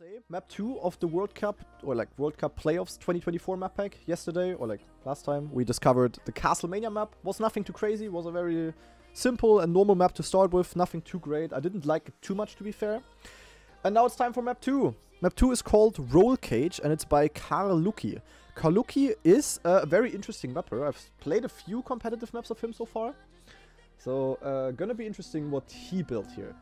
say map 2 of the World Cup or like World Cup playoffs 2024 map pack yesterday or like last time. We discovered the Castlemania map was nothing too crazy was a very simple and normal map to start with nothing too great. I didn't like it too much to be fair. And now it's time for map 2 map 2 is called Rollcage and it's by Karl Luki. Karl Luki is a very interesting mapper. I've played a few competitive maps of him so far. So uh, gonna be interesting what he built here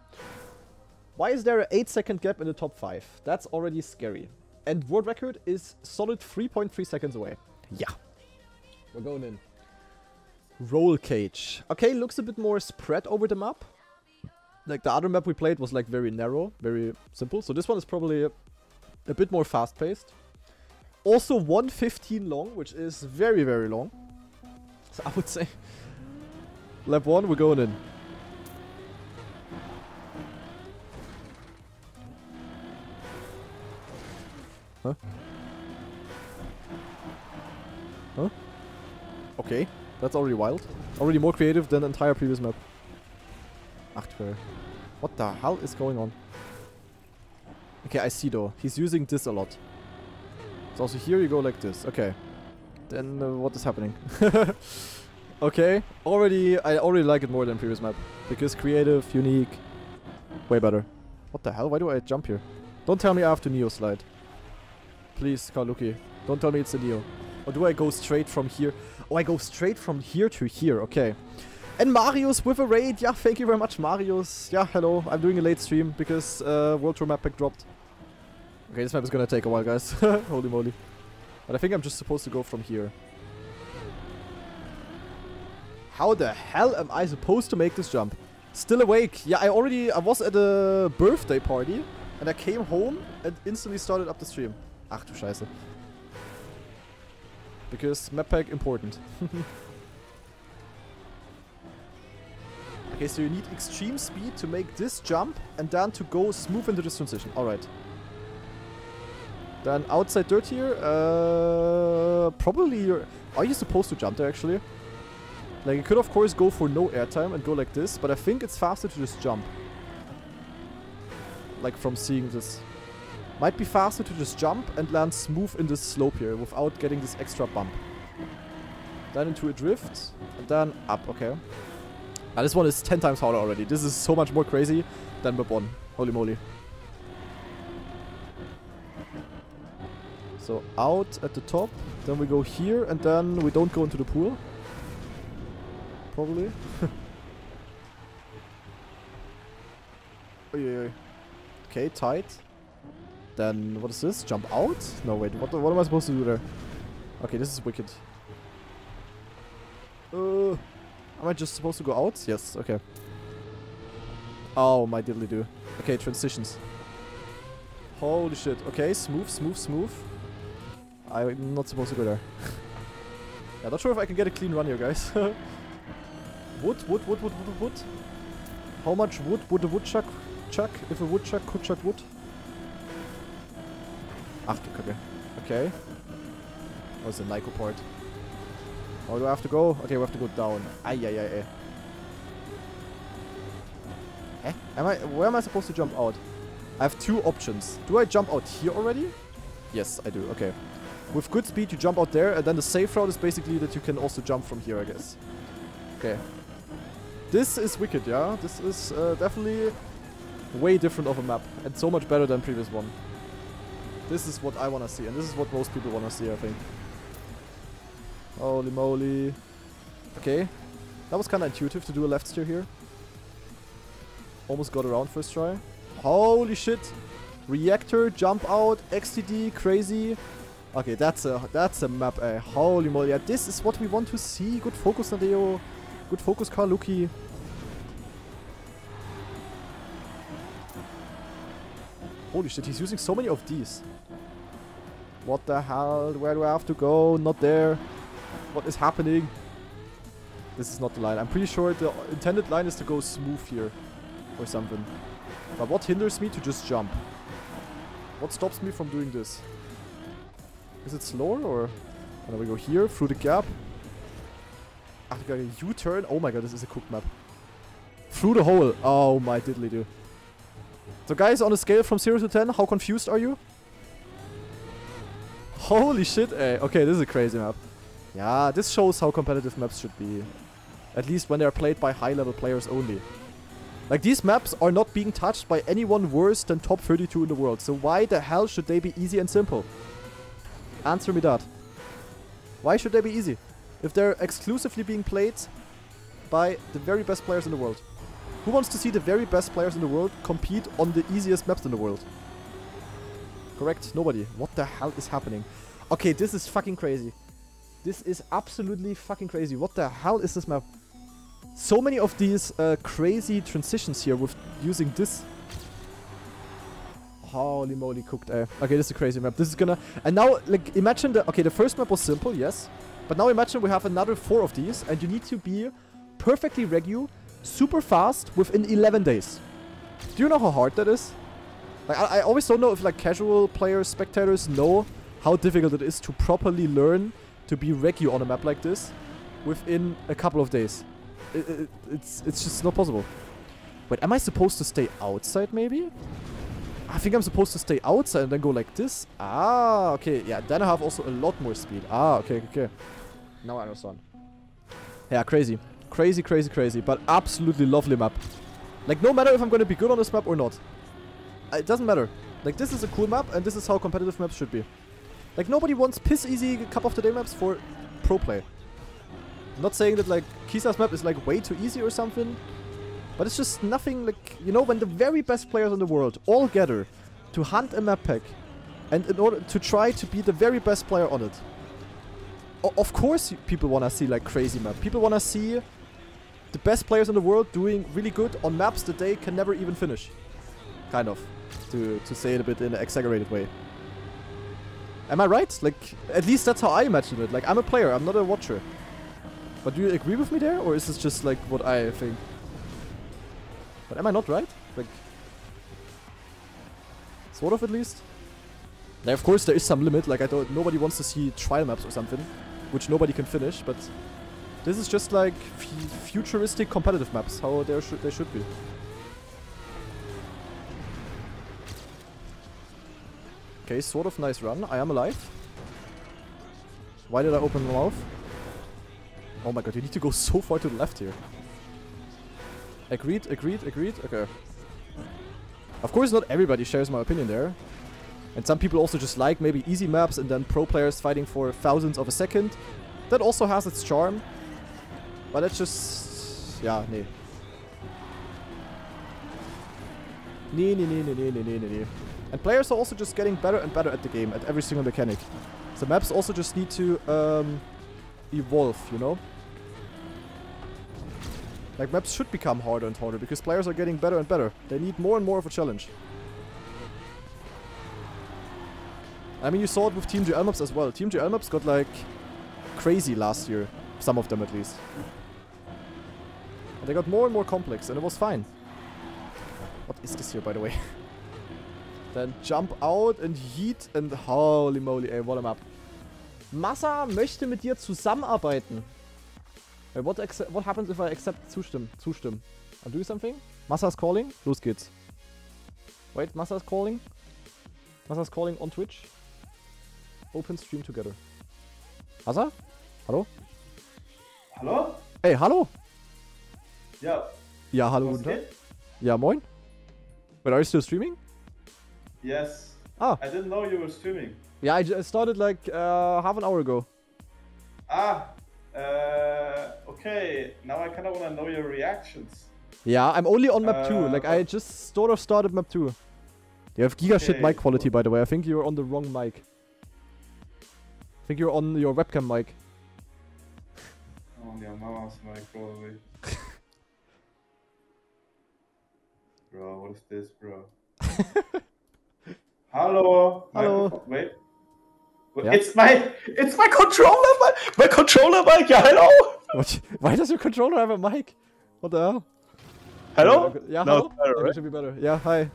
why is there an 8 second gap in the top 5? That's already scary. And world record is solid 3.3 seconds away. Yeah. We're going in. Rollcage. Okay, looks a bit more spread over the map. Like the other map we played was like very narrow, very simple. So this one is probably a, a bit more fast paced. Also 115 long, which is very, very long. So I would say lap 1, we're going in. Huh? Huh? Okay, that's already wild. Already more creative than the entire previous map. Achtquer. What the hell is going on? Okay, I see though. He's using this a lot. So also here you go like this. Okay. Then uh, what is happening? okay. Already, I already like it more than previous map. Because creative, unique, way better. What the hell? Why do I jump here? Don't tell me I have to Neo slide. Please, Karl Luki. Don't tell me it's a Neo. Or do I go straight from here? Oh, I go straight from here to here. Okay. And Marius with a raid. Yeah, thank you very much, Marius. Yeah, hello. I'm doing a late stream because uh, World Tour map pack dropped. Okay, this map is gonna take a while, guys. Holy moly. But I think I'm just supposed to go from here. How the hell am I supposed to make this jump? Still awake. Yeah, I already... I was at a birthday party. And I came home and instantly started up the stream. Ach du Scheiße. Because map pack important. okay, so you need extreme speed to make this jump and then to go smooth into this transition. Alright. Then outside dirt here, uh, probably you're... Are you supposed to jump there actually? Like you could of course go for no airtime and go like this, but I think it's faster to just jump. Like from seeing this. Might be faster to just jump and land smooth in this slope here without getting this extra bump. Then into a drift, and then up, okay. Now this one is 10 times harder already. This is so much more crazy than map 1. Holy moly. So out at the top, then we go here, and then we don't go into the pool. Probably. okay, tight. Then, what is this? Jump out? No, wait, what, what am I supposed to do there? Okay, this is wicked. Uh, am I just supposed to go out? Yes, okay. Oh, my diddly do. Okay, transitions. Holy shit. Okay, smooth, smooth, smooth. I'm not supposed to go there. yeah, not sure if I can get a clean run here, guys. wood, wood, wood, wood, wood, wood. How much wood would a woodchuck chuck if a woodchuck could chuck wood? Ach du Kacke. Okay. Was the Nico part? Oh, do I have to go? Okay, we have to go down. Ay, ay, ay, ay. Eh? Am I, where am I supposed to jump out? I have two options. Do I jump out here already? Yes, I do. Okay. With good speed, you jump out there, and then the safe route is basically that you can also jump from here, I guess. Okay. This is wicked, yeah? This is uh, definitely way different of a map, and so much better than previous one. This is what I want to see, and this is what most people want to see, I think. Holy moly. Okay. That was kind of intuitive to do a left steer here. Almost got around first try. Holy shit. Reactor, jump out, XTD, crazy. Okay, that's a that's a map, eh. Holy moly. Yeah, this is what we want to see. Good focus, Nadeo. Good focus, Karl Luki. Holy shit, he's using so many of these. What the hell? Where do I have to go? Not there. What is happening? This is not the line. I'm pretty sure the intended line is to go smooth here. Or something. But what hinders me to just jump? What stops me from doing this? Is it slower or... And then we go here, through the gap. Ah, got a U-turn. Oh my god, this is a cooked map. Through the hole. Oh my diddly do. So guys, on a scale from 0 to 10, how confused are you? Holy shit, eh. Okay, this is a crazy map. Yeah, this shows how competitive maps should be. At least when they are played by high-level players only. Like, these maps are not being touched by anyone worse than top 32 in the world. So why the hell should they be easy and simple? Answer me that. Why should they be easy? If they're exclusively being played by the very best players in the world. Who wants to see the very best players in the world compete on the easiest maps in the world? Correct, nobody. What the hell is happening? Okay, this is fucking crazy. This is absolutely fucking crazy. What the hell is this map? So many of these uh, crazy transitions here with using this. Holy moly, cooked air. Okay, this is a crazy map. This is gonna... And now, like, imagine the... Okay, the first map was simple, yes. But now imagine we have another four of these, and you need to be perfectly regu, super fast, within 11 days. Do you know how hard that is? Like, I, I always don't know if, like, casual players, spectators know how difficult it is to properly learn to be regu on a map like this within a couple of days. It, it, it's, it's just not possible. Wait, am I supposed to stay outside, maybe? I think I'm supposed to stay outside and then go like this. Ah, okay. Yeah, then I have also a lot more speed. Ah, okay, okay. Now I understand. Yeah, crazy. Crazy, crazy, crazy. But absolutely lovely map. Like, no matter if I'm going to be good on this map or not. It doesn't matter. Like, this is a cool map and this is how competitive maps should be. Like, nobody wants piss easy cup of the day maps for pro play. I'm not saying that, like, Kisa's map is, like, way too easy or something. But it's just nothing like, you know, when the very best players in the world all gather to hunt a map pack and in order to try to be the very best player on it. O of course people want to see like crazy map. People want to see the best players in the world doing really good on maps that they can never even finish. Kind of. To, to say it a bit in an exaggerated way. Am I right? Like, at least that's how I imagine it. Like, I'm a player, I'm not a watcher. But do you agree with me there? Or is this just like what I think? But am I not right? Like, sort of at least. Now, of course, there is some limit. Like, I don't. Nobody wants to see trial maps or something, which nobody can finish. But this is just like futuristic competitive maps. How they should they should be. Okay, sort of nice run. I am alive. Why did I open the mouth? Oh my god, you need to go so far to the left here. Agreed, agreed, agreed. Okay. Of course, not everybody shares my opinion there. And some people also just like maybe easy maps and then pro players fighting for thousands of a second. That also has its charm. But it's just... Yeah, nee. Nee, nee, nee, nee, nee, nee, nee, nee. And players are also just getting better and better at the game, at every single mechanic. So maps also just need to um, evolve, you know? Like, maps should become harder and harder because players are getting better and better. They need more and more of a challenge. I mean, you saw it with TMGL maps as well. TMGL maps got, like, crazy last year. Some of them, at least. And they got more and more complex, and it was fine. What is this here, by the way? then jump out and yeet and holy moly, ey, what a map. Massa möchte mit dir zusammenarbeiten. Wait, what, what happens if I accept zustimmen? Zustimmen. I'll do something? Massa's calling? Los geht's. Wait, Massa's calling? Massa's calling on Twitch? Open stream together. Massa? Hallo? Hallo? Ey, hallo? Ja. Ja, hallo, guten Tag. Ja, moin. But are you still streaming? Yes. Ah. I didn't know you were streaming. Yeah, I started like uh, half an hour ago. Ah, uh, okay, now I kind of want to know your reactions. Yeah, I'm only on map 2. Uh, like, I just sort of started map 2. You have giga okay, shit mic quality, by the way. I think you're on the wrong mic. I think you're on your webcam mic. On your mama's mic, probably. bro, what is this, bro? Hello. Hello. Wait. Yeah. It's my it's my controller my, my controller mic. Yeah, hello. What? Why does your controller have a mic? What the hell? Hello? Yeah, no, hello. Better, right? should be better. Yeah, hi.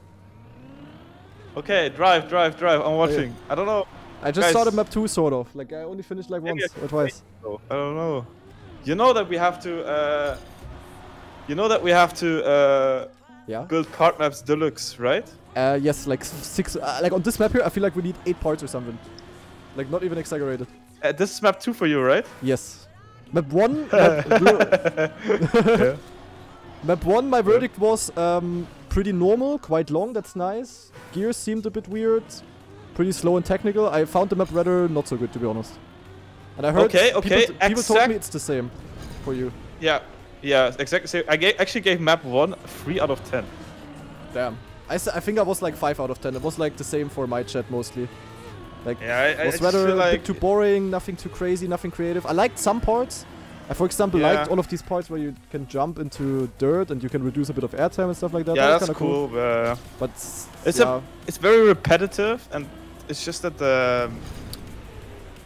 Okay, drive, drive, drive. I'm watching. Okay. I don't know. I just Guys. started map two, sort of. Like I only finished like Maybe once or twice. I don't know. You know that we have to. Uh, you know that we have to uh, Yeah. build part maps deluxe, right? Uh, yes, like six. Uh, like on this map here, I feel like we need eight parts or something. Like not even exaggerated. Uh, this is map two for you, right? Yes. Map one. map, yeah. map one. My verdict was um, pretty normal, quite long. That's nice. Gears seemed a bit weird. Pretty slow and technical. I found the map rather not so good, to be honest. And I heard Okay, people, okay, t- people told me it's the same for you. Yeah. Yeah, exactly. I ga- actually gave map one three out of ten. Damn. I, s- I think I was like 5 out of 10. It was like the same for my chat mostly. Like, Yeah, I, I it was just rather feel a bit too boring, nothing too crazy, nothing creative. I liked some parts. I, for example, Yeah. liked all of these parts where you can jump into dirt and you can reduce a bit of airtime and stuff like that. yeah, that that's cool. cool. uh, But It's yeah, a it's very repetitive and it's just that the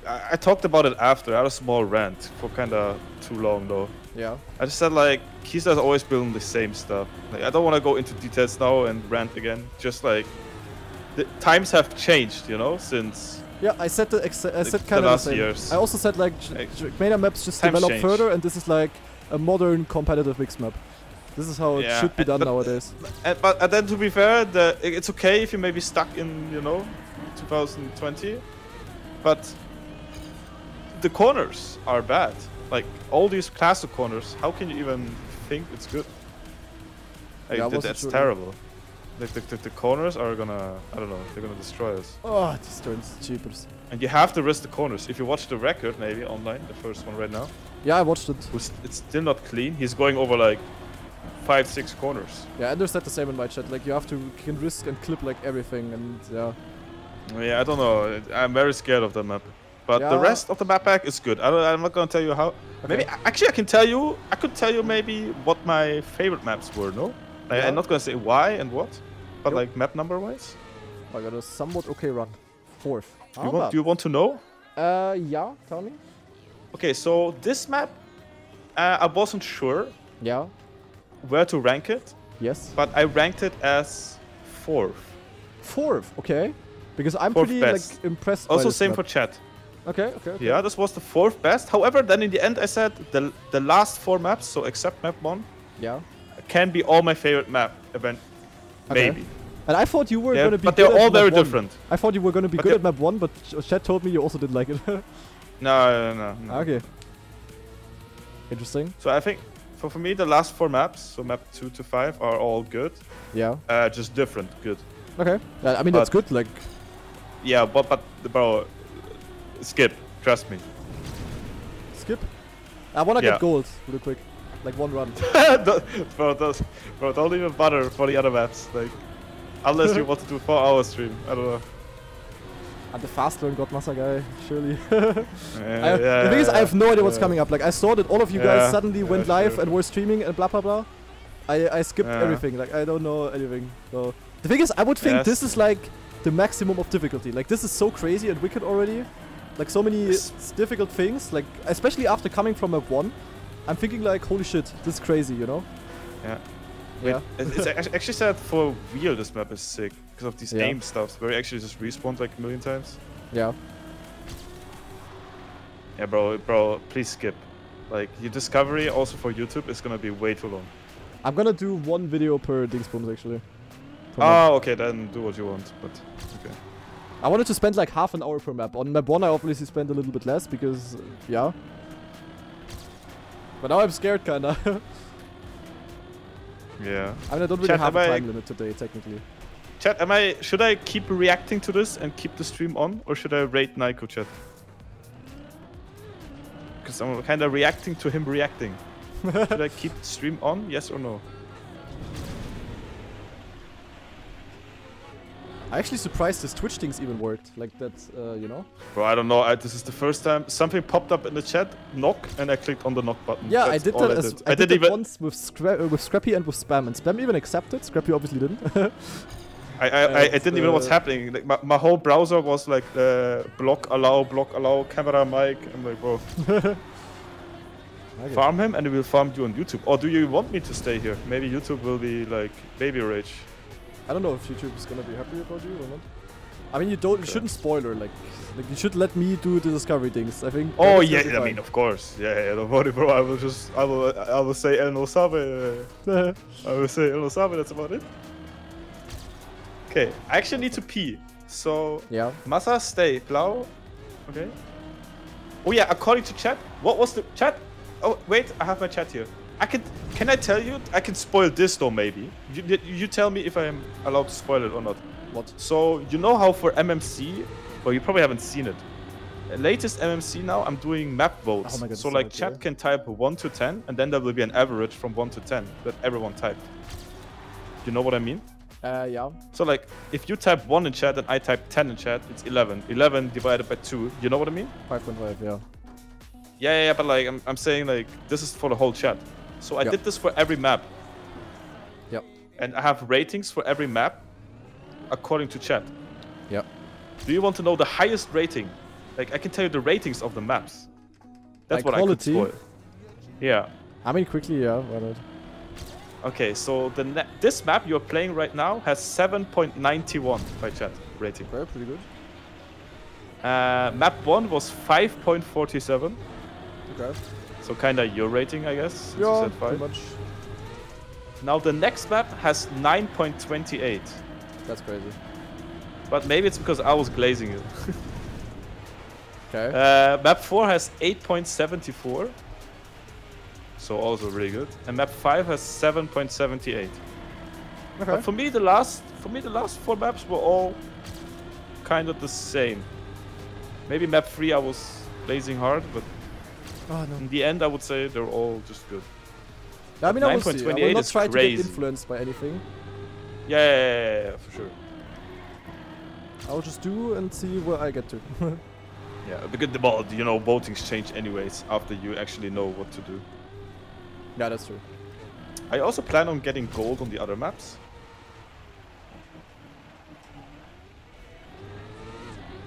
I, I talked about it after. I had a small rant for kind of too long though. Yeah, I just said like Kisa's always building the same stuff. Like I don't want to go into details now and rant again. Just like the times have changed, you know, since yeah. I said the I said the kind of the same. years. I also said like J- Like, J- Mania maps just times develop change. further, and this is like a modern competitive mix map. This is how it Yeah, should be done but- nowadays. And, but and then to be fair, the, it's okay if you maybe stuck in you know 2020, but the corners are bad. Like all these classic corners, how can you even think it's good? Like, Yeah, I th- wasn't that's sure. terrible. Like the, the, the corners are gonna, I don't know, they're gonna destroy us. Oh, these turns cheapers. And you have to risk the corners. If you watch the record, maybe online, the first one right now, Yeah, I watched it. it's still not clean. He's going over like five, six corners. Yeah, Ender said the same in my chat. Like you have to you can risk and clip like everything, and yeah. Yeah, I don't know. I'm very scared of the map. But the rest of the map pack is good. I don't, I'm not gonna tell you how. Maybe actually I can tell you. I could tell you maybe what my favorite maps were. No, I, Yeah. I'm not gonna say why and what, but Yep. like map number wise. I got a somewhat okay run. Fourth. Do you want? Do you want to know? Uh, yeah. Tell me. Okay, so this map, uh, I wasn't sure Yeah. where to rank it, Yes. but I ranked it as fourth. Fourth. Okay. Because I'm Fourth pretty best. like impressed. by Also same map. for chat. Okay. Okay. okay. Yeah, this was the fourth best. However, then in the end I said the the last four maps, so except map one, Yeah. can be all my favorite map event. Okay. Maybe. And I thought you were Yeah, gonna be. but good they're at all map very one. different. I thought you were gonna be But good at map one, but Ch- Chat told me you also didn't like it. No, no, no, no. okay. Interesting. So I think for, for me the last four maps, so map two to five, are all good. Yeah. Uh, just different, good. Okay. Uh, I mean that's good. Like. Yeah, but but bro, skip. Trust me. Skip. I wanna Yeah. get gold real quick. Like one run. Bro, don't, bro, don't even bother for the other maps. Like, unless you want to do four hour stream. I don't know. And the fast learn Godmaster guy, surely. Yeah, I, the thing is, I have no idea what's yeah. coming up. Like, I saw that all of you Yeah, guys suddenly yeah, went live and were streaming and blah blah blah. I, I skipped Yeah. everything. Like, I don't know anything. So the thing is, I would think Yes. this is like the maximum of difficulty. Like, this is so crazy and wicked already. Like, so many Yes. s- difficult things. Like, especially after coming from map one, I'm thinking like, holy shit, this is crazy. You know? Yeah. Yeah. It- It's actually said for real this map is sick because of these Yeah. aim stuffs where you actually just respawn like a million times. Yeah. Yeah, bro, bro, please skip. Like your discovery also for YouTube is gonna be way too long. I'm gonna do one video per Dingsbums actually. Oh, okay, then do what you want. But okay. I wanted to spend like half an hour per map. On map one, I obviously spent a little bit less because, uh, yeah. But now I'm scared, kinda. Yeah. I mean, I don't really Chat, have a am I- time limit today, technically. Chat, am I? Should I keep reacting to this and keep the stream on, or should I rate Nico chat? Because I'm kind of reacting to him reacting. should I keep the stream on? Yes or no? I actually surprised this Twitch things even worked. Like that, uh, you know? Bro, I don't know. I, this is the first time something popped up in the chat, knock, and I clicked on the knock button. Yeah, I did that. I as, did. I, I did, didn't even. once with, Scra- uh, with Scrappy and with Spam, and Spam even accepted. Scrappy obviously didn't. I, I, I, I didn't even know what's uh, happening. Like my, my whole browser was like uh, block allow, block allow, camera mic. I'm like, bro, Okay. farm him and he will farm you on YouTube. Or do you want me to stay here? Maybe YouTube will be like baby rage. I don't know if YouTube is gonna be happy about you or not. I mean, you don't. You shouldn't spoiler. Like, like you should let me do the discovery things. I think. Oh that's yeah, I mean of course. Yeah, yeah, don't worry, bro. I will just, I will, I will say El No Sabe. I will say El No Sabe. That's about it. Okay, I actually need to pee. So Yeah. Massa, stay. Blau. Okay. Oh yeah, according to chat, what was the chat? Oh wait, I have my chat here. I can, can I tell you? I can spoil this though, maybe. You, you tell me if I'm allowed to spoil it or not. What? So you know how for MMC, well you probably haven't seen it. Latest MMC now, I'm doing map votes. Oh my God, so like chat yeah. can type 1 to 10, and then there will be an average from 1 to 10 that everyone typed. You know what I mean? Uh, yeah. So like, if you type 1 in chat and I type 10 in chat, it's 11. 11 divided by 2. You know what I mean? Five point five. Yeah. Yeah, yeah, yeah, but like, I'm, I'm saying like, this is for the whole chat. So I Yep. did this for every map. Yep. And I have ratings for every map according to chat. Yep. Do you want to know the highest rating? Like, I can tell you the ratings of the maps. That's By what quality? I could spoil. Yeah. I mean, quickly. Yeah. Why not? Okay, so the this map you're playing right now has 7.91 by chat rating. Very pretty good. Uh, map 1 was 5.47. Okay. So kinda your rating, I guess. Yeah. Pretty much. Now the next map has 9.28. That's crazy. But maybe it's because I was glazing it. Okay. Uh, map 4 has 8.74. So also really good. And map 5 has 7.78. okay. But for me the last for me the last four maps were all kind of the same. Maybe map 3 I was blazing hard, but Oh no. in the end I would say they're all just good. I mean, I will see. I 9.28 will not is try to get influenced by anything. Yeah, yeah, yeah, yeah, yeah, for sure. I will just do and see where I get to. Yeah, because the well, you know, votings change anyways after you actually know what to do. yeah, that's true. I also plan on getting gold on the other maps.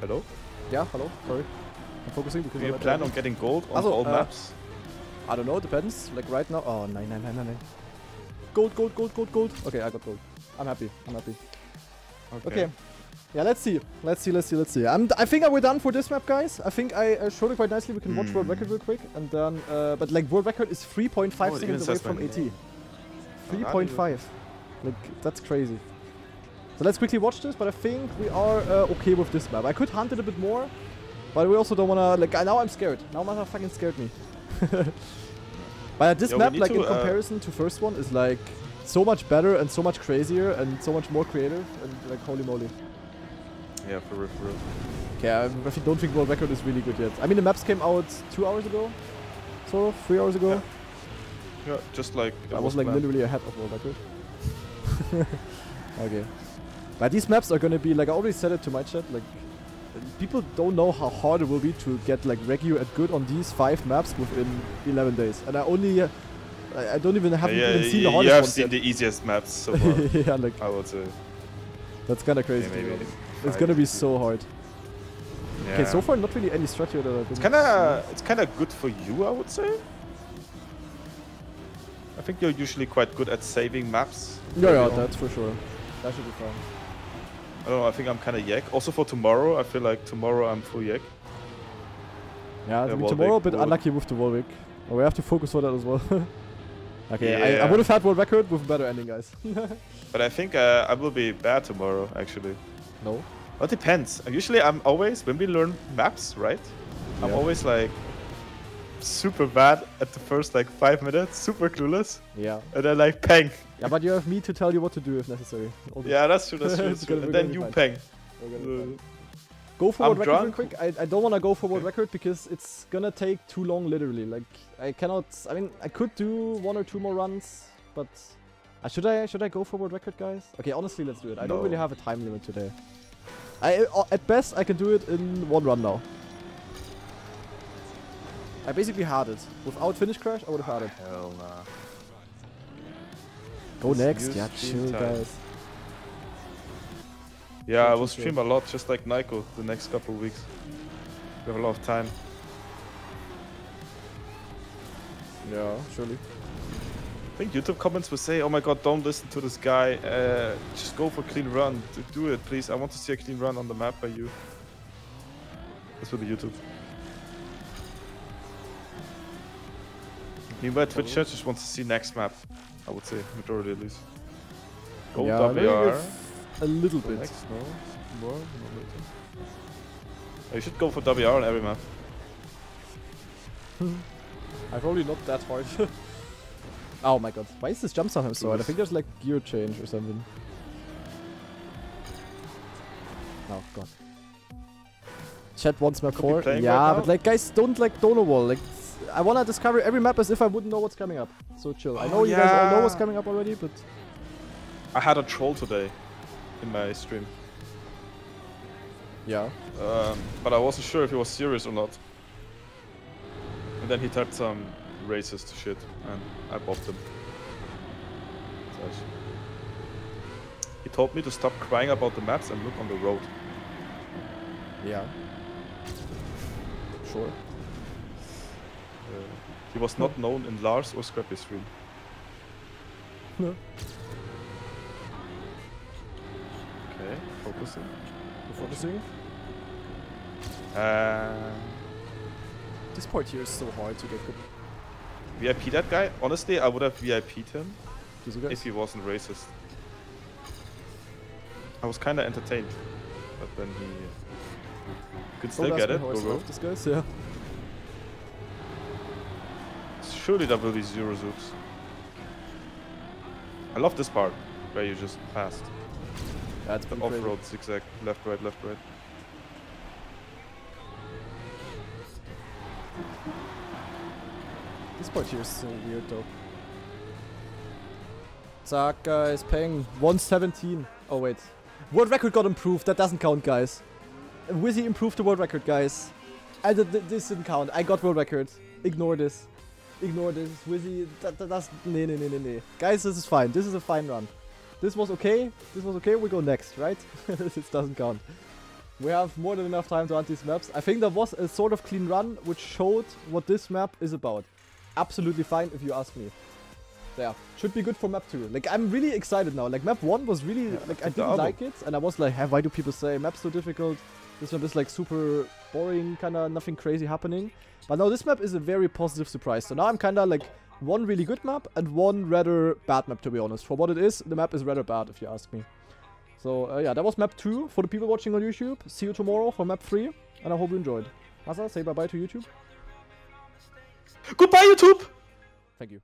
Hello? Yeah. Hello. Sorry. I'm focusing because Do you I'm plan on getting gold on Also, all uh, maps? I don't know. Depends. Like right now. Oh, nine, nine, nine, nine, nine. Gold, gold, gold, gold, gold. Okay, I got gold. I'm happy. I'm happy. Okay. Yeah, let's see. Let's see, let's see, let's see. I'm, I think we're done for this map, guys. I think I uh, showed it quite nicely. We can watch world Hmm. record real quick. And then, uh, but like world record is 3.5 Oh, seconds away from my AT. name. 3.5. Like, that's crazy. So let's quickly watch this, but I think we are uh, okay with this map. I could hunt it a bit more, but we also don't wanna, like, now I'm scared. Now motherfucking scared me. but this Yeah, we map, like, in to, uh, comparison to first one, is like so much better and so much crazier and so much more creative and like, holy moly. Yeah, for real, for real. Okay, I I don't think world record is really good yet. I mean, the maps came out two hours ago, sort of, three hours ago. Yeah, just like I was like planned. literally ahead of world record. okay. But these maps are gonna be like I already said it to my chat. Like people don't know how hard it will be to get like regu at good on these five maps within 11 days, and I only uh, I, I don't even haven't yeah, even seen the you have seen yet. the easiest maps so far, yeah, like I would say. that's kind of crazy. Yeah, maybe. It's gonna be so hard. Yeah. Okay, so far not really any strat here that I've It's kinda it's kinda good for you, I would say. I think you're usually quite good at saving maps. Yeah, yeah, that's for sure. That should be fine. I don't know, I think I'm kinda yak. Also for tomorrow, I feel like tomorrow I'm full yak. Yeah, Yeah, I tomorrow a bit will- unlucky with the Warwick. Well, we have to focus for that as well. okay, I, I Yeah. would have had world record with a better ending, guys. But I think uh, I will be bad tomorrow, actually. no. Well, it depends. Usually I'm always, when we learn maps, right? I'm always like super bad at the first like five minutes, super clueless, Yeah. and then like pang. Yeah, but you have me to tell you what to do if necessary. Yeah, that's true, that's true. That's true. And then you be pang. We're gonna be Uh. Go for I'm world record real quick. I, I don't want to go for world Okay. record because it's gonna take too long, literally. Like I cannot. I mean, I could do one or two more runs, but uh, should I should I go for world record, guys? Okay, honestly, let's do it. I don't really have a time limit today. I uh, at best I can do it in one run now. I basically had it. Without finish crash, I would have had it. Hell nah. Go This next, yeah, stream chill, time. guys. Yeah, I will stream a lot, just like Nico, the next couple of weeks. We have a lot of time. Yeah, surely. I think YouTube comments will say, "Oh my God, don't listen to this guy. Uh, just go for clean run. Do it, please. I want to see a clean run on the map by you." That's with the YouTube. Meanwhile, Twitch chat just wants to see next map. I would say majority at least. Go yeah, WR. a little bit. next, no? More? Oh, you should go for WR on every map. I'm probably not that hard. oh my god. Why is this jump sometimes so hard? I think there's like gear change or something. Oh god. Chat wants map Could be 4. playing Yeah, right but like guys don't like Dono Wall. Like I wanna discover every map as if I wouldn't know what's coming up. So chill. I Oh, know you guys all know what's coming up already, but I had a troll today in my stream, yeah. um, but I wasn't sure if he was serious or not. And then he typed some racist shit, and I bopped him. He told me to stop crying about the maps and look on the road. Yeah. Sure. He was not known in Lars or Scrappy's stream. No. Okay, focusing. Focusing. Uh, This part here is so hard to get good. VIP that guy? Honestly, I would have VIP'd him if he wasn't racist. I was kinda entertained, but then he could still Don't get it. Go, go. This guys, yeah. Surely there will be zero zoops. I love this part where you just passed. That's The off-road zigzag, left, right, left, right. This part here is so weird though. Zack guys, paying 117. Oh wait. World record got improved, that doesn't count guys. Wizzy improved the world record guys. And th- this didn't count, I got world record. Ignore this. Ignore this. Wizzy, that, that, that's... Nee, nee, nee, nee, nee. Guys, this is fine, this is a fine run. This was okay, this was okay, we go next, right? this doesn't count. We have more than enough time to hunt these maps. I think there was a sort of clean run which showed what this map is about absolutely fine if you ask me. Yeah, should be good for map 2. Like, I'm really excited now. Like, map 1 was really, like, I didn't like it. And I was like, hey, why do people say map's so difficult? This map is, like, super boring, kinda nothing crazy happening. But now this map is a very positive surprise. So now I'm kinda, like, one really good map and one rather bad map, to be honest. For what it is, the map is rather bad, if you ask me. So, uh, yeah, that was map 2 for the people watching on YouTube. See you tomorrow for map 3. And I hope you enjoyed. Asa, say bye-bye to YouTube. Goodbye, YouTube! Thank you.